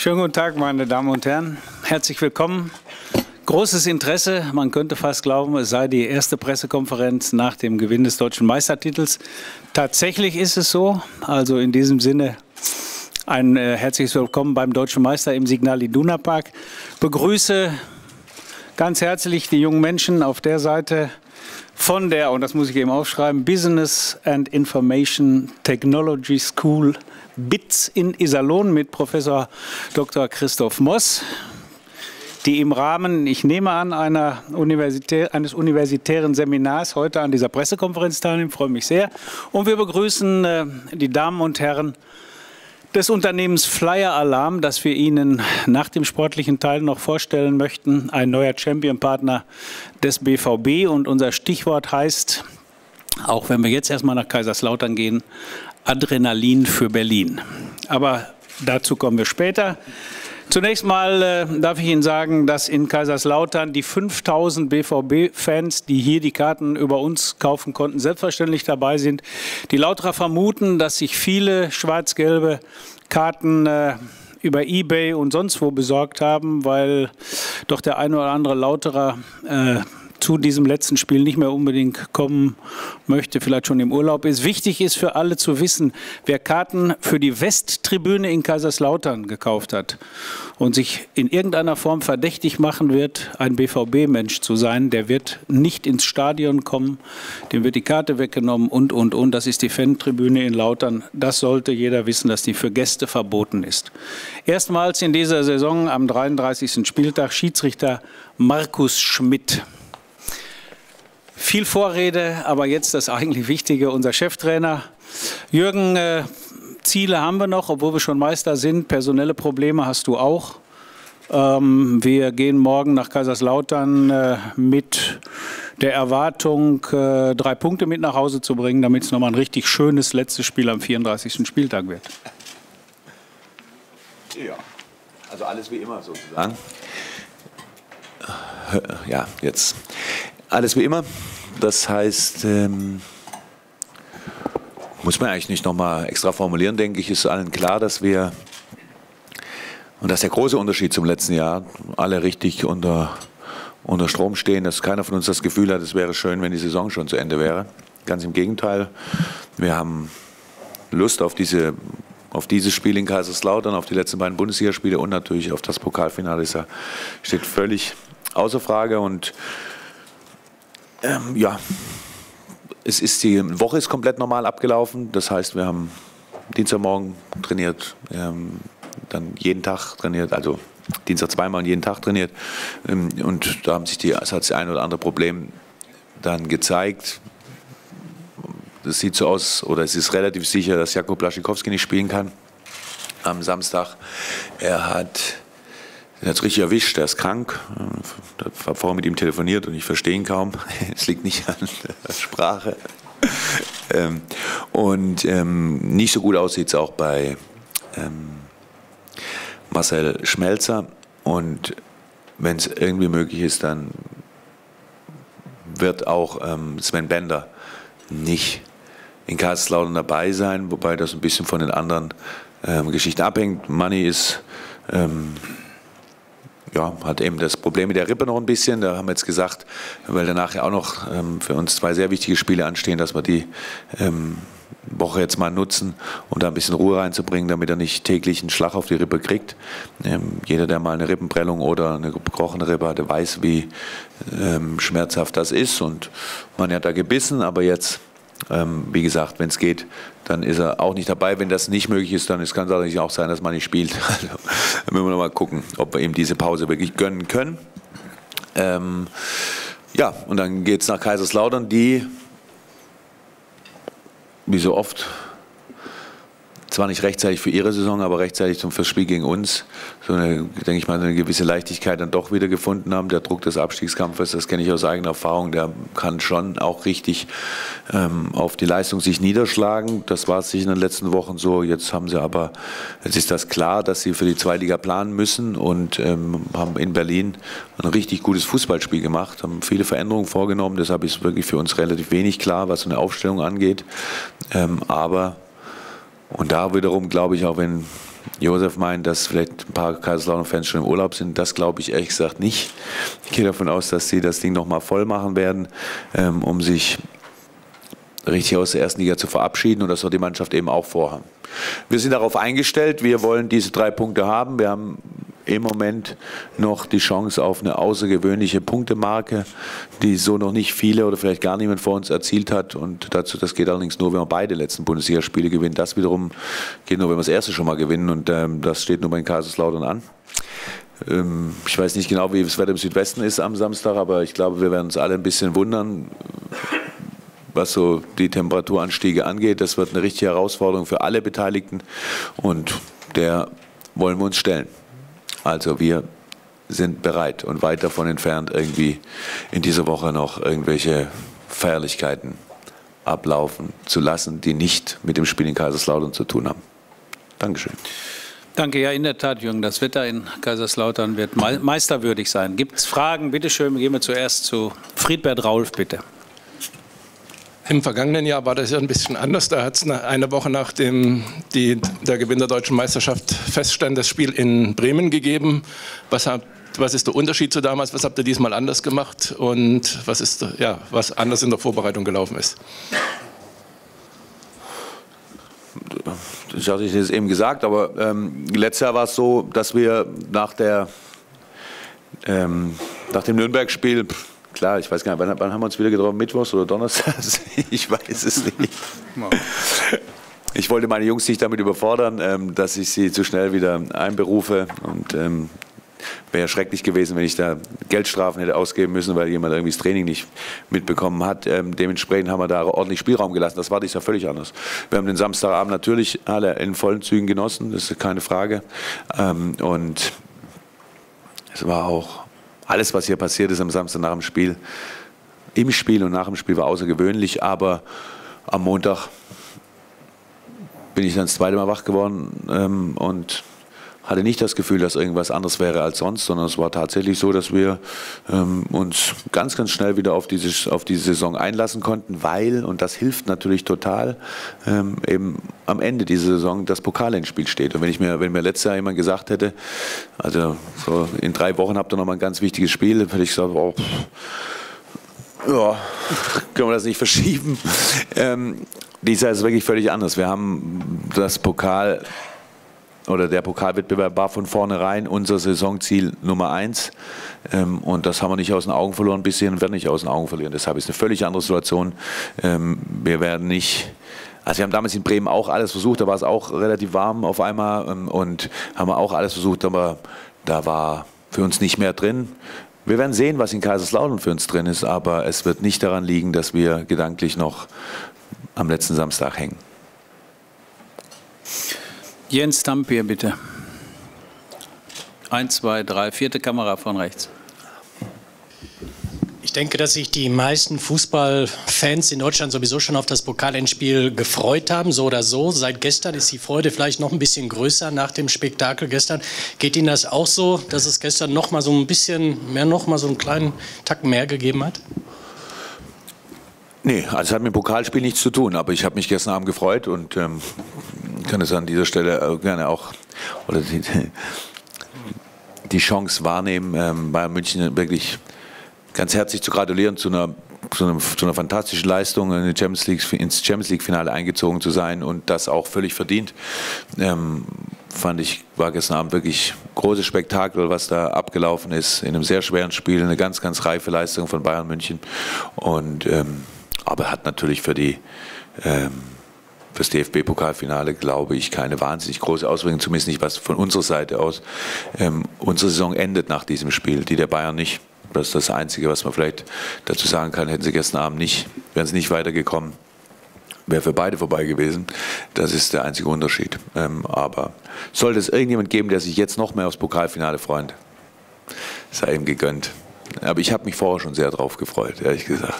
Schönen guten Tag, meine Damen und Herren. Herzlich willkommen. Großes Interesse. Man könnte fast glauben, es sei die erste Pressekonferenz nach dem Gewinn des deutschen Meistertitels. Tatsächlich ist es so. Also in diesem Sinne ein äh, herzliches Willkommen beim Deutschen Meister im Signal Iduna Park. Begrüße ganz herzlich die jungen Menschen auf der Seite von der, und das muss ich eben aufschreiben, Business and Information Technology School BITS in Iserlohn mit Professor Dr. Christoph Moss, die im Rahmen, ich nehme an, einer Universität, eines universitären Seminars heute an dieser Pressekonferenz teilnehmen. Freue mich sehr. Und wir begrüßen äh, die Damen und Herren des Unternehmens Flyer Alarm, das wir Ihnen nach dem sportlichen Teil noch vorstellen möchten. Ein neuer Champion-Partner des BVB und unser Stichwort heißt, auch wenn wir jetzt erstmal nach Kaiserslautern gehen, Adrenalin für Berlin. Aber dazu kommen wir später. Zunächst mal äh, darf ich Ihnen sagen, dass in Kaiserslautern die 5000 BVB-Fans, die hier die Karten über uns kaufen konnten, selbstverständlich dabei sind. Die Lauterer vermuten, dass sich viele schwarz-gelbe Karten äh, über Ebay und sonst wo besorgt haben, weil doch der eine oder andere Lauterer äh, zu diesem letzten Spiel nicht mehr unbedingt kommen möchte, vielleicht schon im Urlaub ist. Wichtig ist für alle zu wissen, wer Karten für die Westtribüne in Kaiserslautern gekauft hat und sich in irgendeiner Form verdächtig machen wird, ein BVB-Mensch zu sein, der wird nicht ins Stadion kommen, dem wird die Karte weggenommen und, und, und. Das ist die Fantribüne in Lautern. Das sollte jeder wissen, dass die für Gäste verboten ist. Erstmals in dieser Saison am 33. Spieltag Schiedsrichter Markus Schmidt. Viel Vorrede, aber jetzt das eigentlich Wichtige, unser Cheftrainer. Jürgen, äh, Ziele haben wir noch, obwohl wir schon Meister sind. Personelle Probleme hast du auch. Ähm, wir gehen morgen nach Kaiserslautern äh, mit der Erwartung, äh, drei Punkte mit nach Hause zu bringen, damit es nochmal ein richtig schönes letztes Spiel am 34. Spieltag wird. Ja, also alles wie immer sozusagen. Ja, jetzt. Alles wie immer. Das heißt, ähm, muss man eigentlich nicht nochmal extra formulieren, denke ich, ist allen klar, dass wir, und das ist der große Unterschied zum letzten Jahr, alle richtig unter, unter Strom stehen, dass keiner von uns das Gefühl hat, es wäre schön, wenn die Saison schon zu Ende wäre. Ganz im Gegenteil, wir haben Lust auf diese auf dieses Spiel in Kaiserslautern, auf die letzten beiden Bundesligaspiele und natürlich auf das Pokalfinale. Das steht völlig außer Frage und ähm, ja, es ist die Woche ist komplett normal abgelaufen. Das heißt, wir haben Dienstagmorgen trainiert, ähm, dann jeden Tag trainiert, also Dienstag zweimal und jeden Tag trainiert. Ähm, und da haben sich die, es hat sich ein oder andere Problem dann gezeigt. Es sieht so aus, oder es ist relativ sicher, dass Jakob Blaschikowski nicht spielen kann am Samstag. Er hat den hat es richtig erwischt, er ist krank. Ich habe vorher mit ihm telefoniert und ich verstehe ihn kaum. Es liegt nicht an der Sprache. Ähm, und ähm, nicht so gut aussieht es auch bei ähm, Marcel Schmelzer. Und wenn es irgendwie möglich ist, dann wird auch ähm, Sven Bender nicht in Karlslautern dabei sein, wobei das ein bisschen von den anderen ähm, Geschichten abhängt. Money ist ähm, ja, hat eben das Problem mit der Rippe noch ein bisschen. Da haben wir jetzt gesagt, weil danach ja auch noch ähm, für uns zwei sehr wichtige Spiele anstehen, dass wir die ähm, Woche jetzt mal nutzen, um da ein bisschen Ruhe reinzubringen, damit er nicht täglich einen Schlag auf die Rippe kriegt. Ähm, jeder, der mal eine Rippenprellung oder eine gebrochene Rippe hatte, weiß, wie ähm, schmerzhaft das ist. Und man hat da gebissen, aber jetzt ähm, wie gesagt, wenn es geht, dann ist er auch nicht dabei. Wenn das nicht möglich ist, dann kann es auch sein, dass man nicht spielt. Also, müssen wir mal gucken, ob wir ihm diese Pause wirklich gönnen können. Ähm, ja, und dann geht es nach Kaiserslautern, die, wie so oft, zwar nicht rechtzeitig für ihre Saison, aber rechtzeitig zum Spiel gegen uns, so eine, denke ich mal, eine gewisse Leichtigkeit dann doch wieder gefunden haben. Der Druck des Abstiegskampfes, das kenne ich aus eigener Erfahrung, der kann schon auch richtig ähm, auf die Leistung sich niederschlagen. Das war es sich in den letzten Wochen so. Jetzt haben sie aber, jetzt ist das klar, dass sie für die Zweitliga planen müssen und ähm, haben in Berlin ein richtig gutes Fußballspiel gemacht, haben viele Veränderungen vorgenommen. Deshalb ist wirklich für uns relativ wenig klar, was so eine Aufstellung angeht. Ähm, aber und da wiederum glaube ich auch, wenn Josef meint, dass vielleicht ein paar Kaiserslautern-Fans schon im Urlaub sind. Das glaube ich ehrlich gesagt nicht. Ich gehe davon aus, dass sie das Ding nochmal voll machen werden, ähm, um sich richtig aus der ersten Liga zu verabschieden und das soll die Mannschaft eben auch vorhaben. Wir sind darauf eingestellt, wir wollen diese drei Punkte haben. Wir haben im Moment noch die Chance auf eine außergewöhnliche Punktemarke, die so noch nicht viele oder vielleicht gar niemand vor uns erzielt hat. Und dazu, das geht allerdings nur, wenn wir beide letzten Bundesligaspiele gewinnen. Das wiederum geht nur, wenn wir das erste schon mal gewinnen. Und ähm, das steht nur bei Kaiserslautern an. Ähm, ich weiß nicht genau, wie das Wetter im Südwesten ist am Samstag, aber ich glaube, wir werden uns alle ein bisschen wundern was so die Temperaturanstiege angeht. Das wird eine richtige Herausforderung für alle Beteiligten und der wollen wir uns stellen. Also wir sind bereit und weit davon entfernt, irgendwie in dieser Woche noch irgendwelche Feierlichkeiten ablaufen zu lassen, die nicht mit dem Spiel in Kaiserslautern zu tun haben. Dankeschön. Danke, ja, in der Tat, Jürgen. Das Wetter in Kaiserslautern wird meisterwürdig sein. Gibt es Fragen? Bitte schön, gehen wir zuerst zu Friedbert Raulf, bitte. Im vergangenen Jahr war das ja ein bisschen anders. Da hat es eine Woche nachdem die, der Gewinn der deutschen Meisterschaft feststand, das Spiel in Bremen gegeben. Was, hat, was ist der Unterschied zu damals? Was habt ihr diesmal anders gemacht? Und was ist ja, was anders in der Vorbereitung gelaufen ist? Das hatte ich jetzt eben gesagt, aber ähm, letztes Jahr war es so, dass wir nach, der, ähm, nach dem Nürnberg-Spiel klar, ich weiß gar nicht, wann, wann haben wir uns wieder getroffen? Mittwochs oder Donnerstags? ich weiß es nicht. Ich wollte meine Jungs nicht damit überfordern, ähm, dass ich sie zu schnell wieder einberufe. Und ähm, wäre schrecklich gewesen, wenn ich da Geldstrafen hätte ausgeben müssen, weil jemand irgendwie das Training nicht mitbekommen hat. Ähm, dementsprechend haben wir da ordentlich Spielraum gelassen. Das war dies ja völlig anders. Wir haben den Samstagabend natürlich alle in vollen Zügen genossen, das ist keine Frage. Ähm, und es war auch alles, was hier passiert ist am Samstag nach dem Spiel, im Spiel und nach dem Spiel war außergewöhnlich, aber am Montag bin ich dann das zweite Mal wach geworden ähm, und hatte nicht das Gefühl, dass irgendwas anders wäre als sonst, sondern es war tatsächlich so, dass wir ähm, uns ganz, ganz schnell wieder auf diese, auf diese Saison einlassen konnten, weil, und das hilft natürlich total, ähm, eben am Ende dieser Saison das Pokalendspiel steht. Und wenn ich mir, wenn mir letztes Jahr jemand gesagt hätte, also so in drei Wochen habt ihr nochmal ein ganz wichtiges Spiel, hätte ich gesagt, oh, ja, können wir das nicht verschieben. Ähm, dieser ist wirklich völlig anders. Wir haben das Pokal oder der Pokalwettbewerb war von vornherein unser Saisonziel Nummer eins. Ähm, und das haben wir nicht aus den Augen verloren bisher und werden nicht aus den Augen verlieren. Deshalb ist eine völlig andere Situation. Ähm, wir werden nicht. Also wir haben damals in Bremen auch alles versucht, da war es auch relativ warm auf einmal ähm, und haben wir auch alles versucht, aber da war für uns nicht mehr drin. Wir werden sehen, was in Kaiserslautern für uns drin ist, aber es wird nicht daran liegen, dass wir gedanklich noch am letzten Samstag hängen. Jens Tampier, bitte. Eins, zwei, drei, vierte Kamera von rechts. Ich denke, dass sich die meisten Fußballfans in Deutschland sowieso schon auf das Pokalendspiel gefreut haben, so oder so. Seit gestern ist die Freude vielleicht noch ein bisschen größer nach dem Spektakel gestern. Geht Ihnen das auch so, dass es gestern noch mal so ein bisschen mehr, noch mal so einen kleinen Takt mehr gegeben hat? Nee, also es hat mit dem Pokalspiel nichts zu tun, aber ich habe mich gestern Abend gefreut und ähm, kann es an dieser Stelle gerne auch oder die, die Chance wahrnehmen, ähm, Bayern München wirklich ganz herzlich zu gratulieren zu einer zu einer, zu einer fantastischen Leistung in Champions League, ins Champions League Finale eingezogen zu sein und das auch völlig verdient. Ähm, fand ich, war gestern Abend wirklich großes Spektakel, was da abgelaufen ist, in einem sehr schweren Spiel, eine ganz, ganz reife Leistung von Bayern München. Und, ähm, aber hat natürlich für die ähm, fürs DFB-Pokalfinale, glaube ich, keine wahnsinnig große Auswirkung, zumindest nicht was von unserer Seite aus. Ähm, unsere Saison endet nach diesem Spiel, die der Bayern nicht. Das ist das Einzige, was man vielleicht dazu sagen kann. Hätten sie gestern Abend nicht, wären sie nicht weitergekommen, wäre für beide vorbei gewesen. Das ist der einzige Unterschied. Ähm, aber sollte es irgendjemand geben, der sich jetzt noch mehr aufs Pokalfinale freut, sei ihm gegönnt. Aber ich habe mich vorher schon sehr drauf gefreut, ehrlich gesagt.